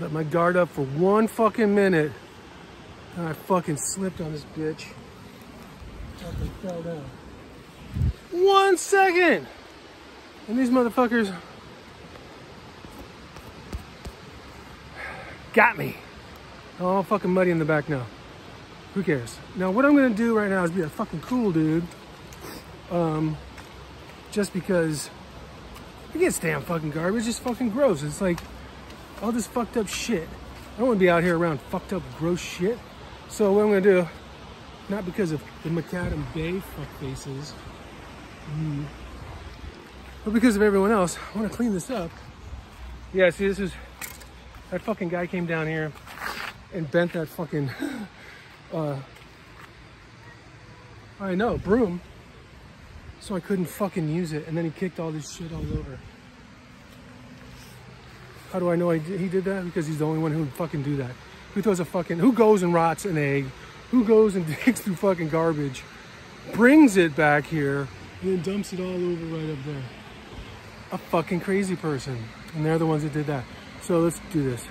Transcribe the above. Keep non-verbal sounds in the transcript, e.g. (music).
Let my guard up for one fucking minute. And I fucking slipped on this bitch. Fucking fell down. One second! And these motherfuckers got me. All fucking muddy in the back now. Who cares? Now what I'm gonna do right now is be a fucking cool dude. Um, just because I can't stand fucking garbage. It's fucking gross. It's like all this fucked up shit. I don't want to be out here around fucked up gross shit. So what I'm gonna do, not because of the Macadam Bay fuck faces, mm, but because of everyone else, I want to clean this up. Yeah, see, this is that fucking guy came down here and bent that fucking. (sighs) Uh, I know broom so I couldn't fucking use it. And then he kicked all this shit all over. How do I know I did, he did that? Because he's the only one who would fucking do that. Who throws a fucking, who goes and rots an egg? Who goes and (laughs) digs through fucking garbage, brings it back here, and then dumps it all over right up there? A fucking crazy person. And they're the ones that did that. So let's do this.